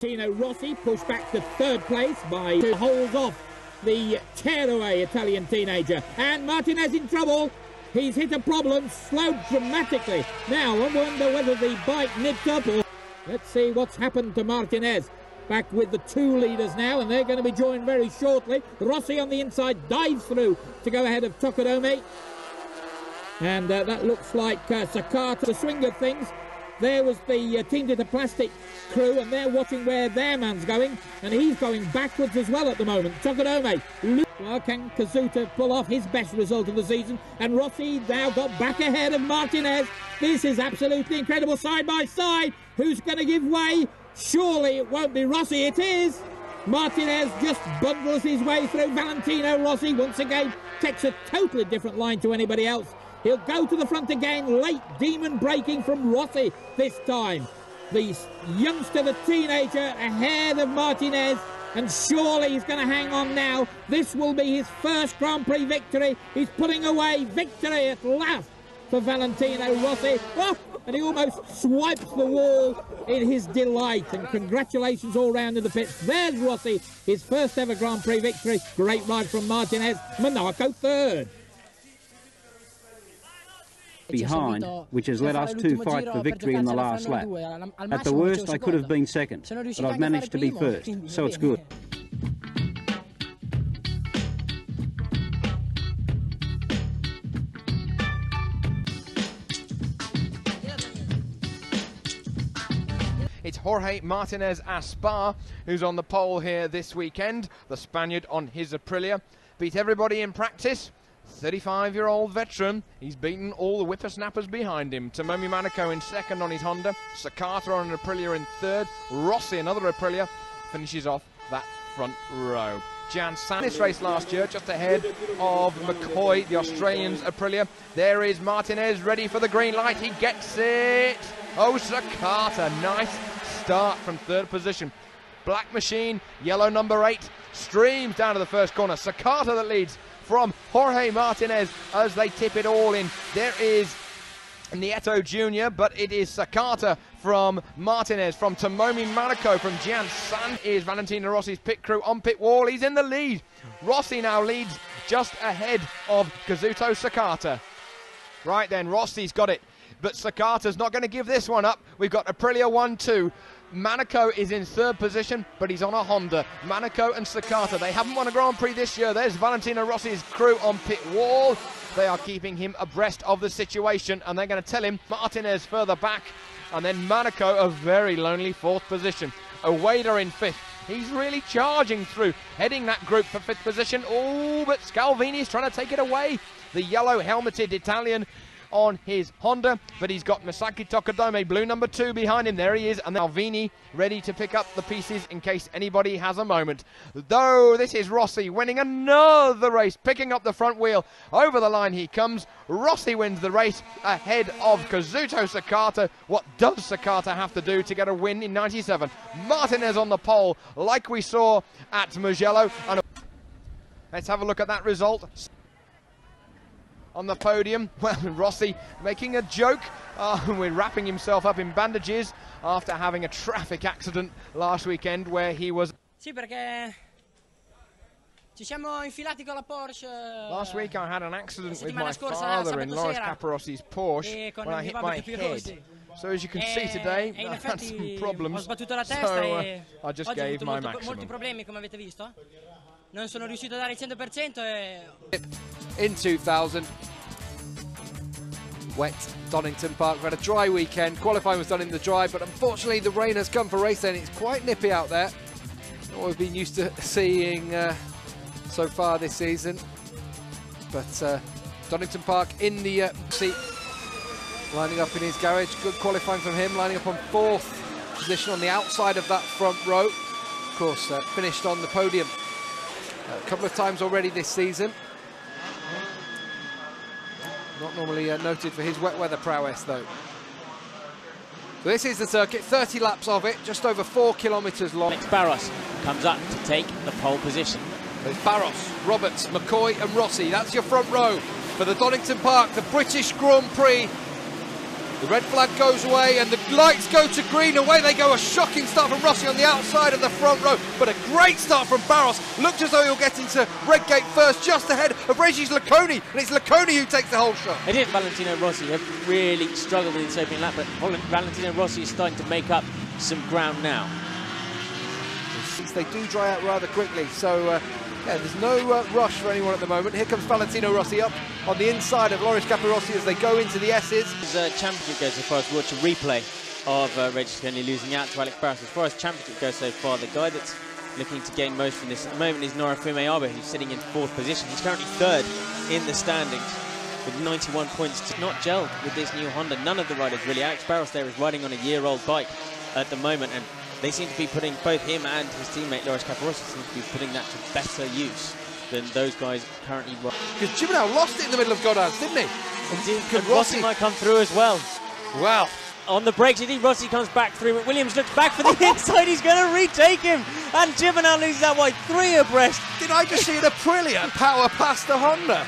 Tino Rossi pushed back to third place by holds off the tearaway Italian teenager. And Martinez in trouble. He's hit a problem, slowed dramatically. Now, I wonder whether the bike nipped up or... Let's see what's happened to Martinez. Back with the two leaders now, and they're going to be joined very shortly. Rossi on the inside dives through to go ahead of Tokudome. And uh, that looks like uh, Sakata, the swing of things. There was the uh, Team Dita Plastic crew, and they're watching where their man's going, and he's going backwards as well at the moment. Tokudome, well, can Kazuto pull off his best result of the season? And Rossi now got back ahead of Martinez. This is absolutely incredible, side by side. Who's going to give way? Surely it won't be Rossi, it is. Martinez just bundles his way through. Valentino Rossi once again takes a totally different line to anybody else. He'll go to the front again, late demon breaking from Rossi this time. The youngster, the teenager, ahead of Martinez, and surely he's going to hang on now. This will be his first Grand Prix victory. He's pulling away victory at last for Valentino Rossi. Oh, and he almost swipes the wall in his delight. And congratulations all round in the pits. There's Rossi, his first ever Grand Prix victory. Great ride from Martinez. Manako third behind, which has led us to fight for victory in the last lap. At the worst, I could have been second, but I've managed to be first, so it's good. It's Jorge Martinez Aspar who's on the pole here this weekend. The Spaniard on his Aprilia. Beat everybody in practice, 35 year old veteran. He's beaten all the whippersnappers behind him. Tomomi Manako in second on his Honda. Sakata on an Aprilia in third. Rossi, another Aprilia, finishes off that front row. Jan San this race last year, just ahead of McCoy, the Australian's Aprilia. There is Martinez ready for the green light. He gets it. Oh, Sakata, nice start from third position. Black Machine, yellow number eight, streams down to the first corner. Sakata that leads from Jorge Martinez as they tip it all in. There is Nieto Jr., but it is Sakata from Martinez, from Tomomi Manako, from Gian San is Valentino Rossi's pit crew on pit wall. He's in the lead. Rossi now leads just ahead of Kazuto Sakata. Right then, Rossi's got it, but Sakata's not going to give this one up. We've got Aprilia 1 2. Manako is in third position, but he's on a Honda. Manako and Sakata, they haven't won a Grand Prix this year. There's Valentino Rossi's crew on pit wall. They are keeping him abreast of the situation, and they're going to tell him Martinez further back, and then Manako a very lonely fourth position. Ueda in fifth. He's really charging through, heading that group for fifth position. Oh, but Scalvini's trying to take it away. The yellow helmeted Italian on his Honda, but he's got Masaki Tokudome, blue number two, behind him. There he is, and Alvini ready to pick up the pieces in case anybody has a moment. Though this is Rossi winning another race, picking up the front wheel. Over the line he comes. Rossi wins the race ahead of Kazuto Sakata. What does Sakata have to do to get a win in 97? Martinez on the pole, like we saw at Mugello. And Let's have a look at that result on the podium. Well, Rossi making a joke uh, with wrapping himself up in bandages after having a traffic accident last weekend where he was. Sì, perché ci siamo infilati con la Porsche. Last week I had an accident with my father in Loris Capirossi's Porsche when I hit my head. So as you can see today, I had some problems. So uh, I just gave my maximum. Molti problemi, come avete visto. Non sono riuscito a dare il 100% e... In 2000, wet Donington Park. We had a dry weekend. Qualifying was done in the dry, but unfortunately the rain has come for race day and it's quite nippy out there. Not what we've been used to seeing uh, so far this season. But uh, Donington Park in the uh, seat, lining up in his garage. Good qualifying from him, lining up on fourth position on the outside of that front row. Of course, uh, finished on the podium a couple of times already this season. Not normally uh, noted for his wet weather prowess, though. So this is the circuit, 30 laps of it, just over four kilometres long. Alex Barros comes up to take the pole position. There's Barros, Roberts, McCoy and Rossi. That's your front row for the Donington Park, the British Grand Prix The red flag goes away and the lights go to green. Away they go. A shocking start from Rossi on the outside of the front row. But a great start from Barros. Looked as though he'll get into Redgate first, just ahead of Regis Laconi. And it's Laconi who takes the whole shot. It is Valentino Rossi have really struggled in this opening lap, but Valentino Rossi is starting to make up some ground now. Since they do dry out rather quickly, so uh, yeah, there's no uh, rush for anyone at the moment. Here comes Valentino Rossi up on the inside of Loris Capirossi as they go into the S's. His uh, championship goes so far as watch a replay of uh, Regis Laconi losing out to Alex Barros. As far as championship goes so far, the guy that's looking to gain most from this at the moment is Norifumi Abe, who's sitting in fourth position. He's currently third in the standings with 91 points. To not gelled with this new Honda. None of the riders really. Alex Barros there is riding on a year-old bike at the moment, and they seem to be putting both him and his teammate Loris Capirossi seem to be putting that to better use than those guys currently. were. Because Gibernau lost it in the middle of Goddard's, didn't he? Indeed, and Rossi, Rossi might come through as well. Well, on the brakes. Indeed, Rossi comes back through. But Williams looks back for the inside. He's going to retake him. And Gibernau loses that white three abreast. Did I just see an Aprilia power past the Honda?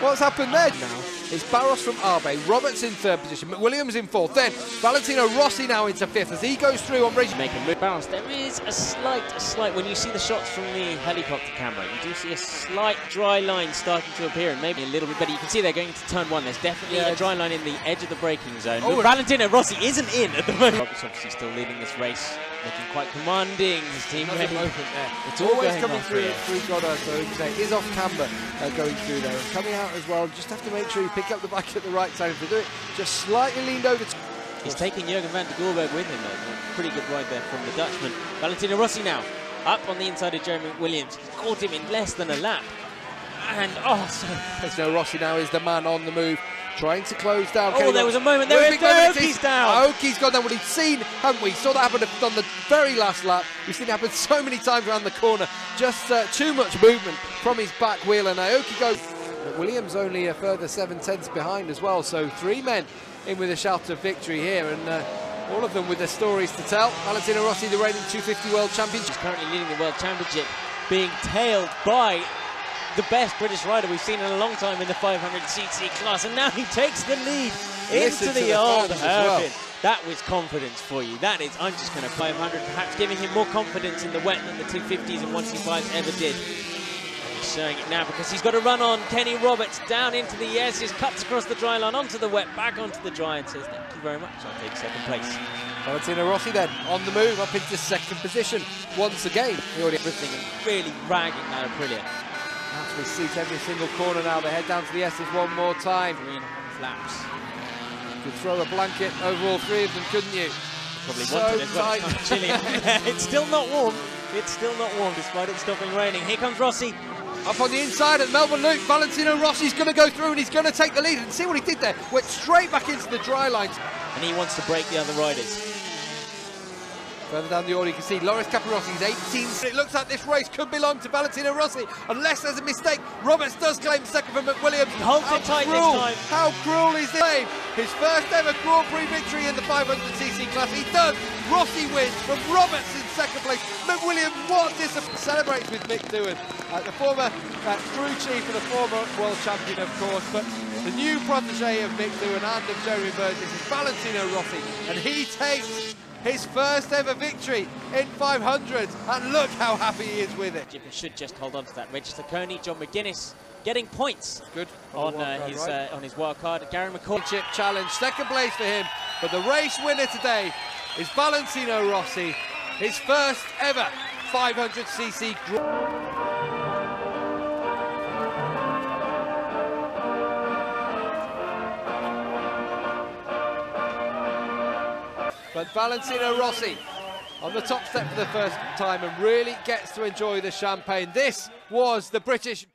What's happened there now? It's Barros from Abe, Roberts in third position, McWilliams in fourth, then Valentino Rossi now into fifth as he goes through on Regis. Make a move. Barros, there is a slight, a slight, when you see the shots from the helicopter camera, you do see a slight dry line starting to appear and maybe a little bit better. You can see they're going to turn one. There's definitely yeah, a dry line in the edge of the braking zone. Oh, Valentino Rossi isn't in at the moment. Roberts obviously still leading this race looking quite commanding. His team ready. there. It's always coming through through Goddard, so he is off camber uh, going through there and coming out as well. Just have to make sure you pick up the bike at the right time to do it. Just slightly leaned over. He's taking Jurgen van den Goorbergh with him though. Pretty good ride there from the Dutchman. Valentino Rossi now up on the inside of Jeremy Williams. He's caught him in less than a lap. And oh, so. There's no Rossi now is the man on the move trying to close down. Oh, Kenny there was a moment there. Aoki's down. Aoki's gone down. Well, he's seen, haven't we? Saw that happen on the very last lap. We've seen it happen so many times around the corner. Just uh, too much movement from his back wheel, and Aoki goes. But Williams only a further seven tenths behind as well. So three men in with a shout of victory here, and. Uh, all of them with their stories to tell. Valentino Rossi, the reigning 250 World Champion. He's currently leading the World Championship, being tailed by the best British rider we've seen in a long time in the 500cc class, and now he takes the lead Listen into the, the old. That was confidence for you. That is, I'm just going to 500, perhaps giving him more confidence in the wet than the 250s and 125s ever did. He's showing it now because he's got to run on Kenny Roberts down into the S's, cuts across the dry line onto the wet, back onto the dry, and says, thank you very much, I'll take second place. Valentino Rossi then on the move up into second position once again. He already everything and really ragging that Aprilia. Actually seat every single corner now. They head down to the S's one more time. Three and a half laps. Could throw a blanket over all three of them, couldn't you? Probably so wanted as well. It's chilly. it's still not warm. It's still not warm despite it stopping raining. Here comes Rossi. Up on the inside at Melbourne Loop, Valentino Rossi's going to go through and he's going to take the lead. And see what he did there. Went straight back into the dry lines. And he wants to break the other riders. Further down the order, you can see Loris Capirossi is 18. It looks like this race could belong to Valentino Rossi, unless there's a mistake. Roberts does claim second for McWilliams. Holds it tight cruel, this time. How cruel is this? His first ever Grand Prix victory in the 500cc class. He does. Rossi wins from Roberts in second place. McWilliams, what this celebrates with Mick Doohan, uh, the former uh, crew chief and the former world champion, of course, but the new protege of Mick Doohan and of Jeremy Burgess is Valentino Rossi, and he takes his first ever victory in 500 and look how happy he is with it. Should just hold on to that. Regis Laconi, John McGuinness getting points Good on, uh, his, right? uh, on his wild card. Gary McCall. Chip challenge, second place for him. But the race winner today is Valentino Rossi, his first ever 500cc. But Valentino Rossi on the top step for the first time and really gets to enjoy the champagne. This was the British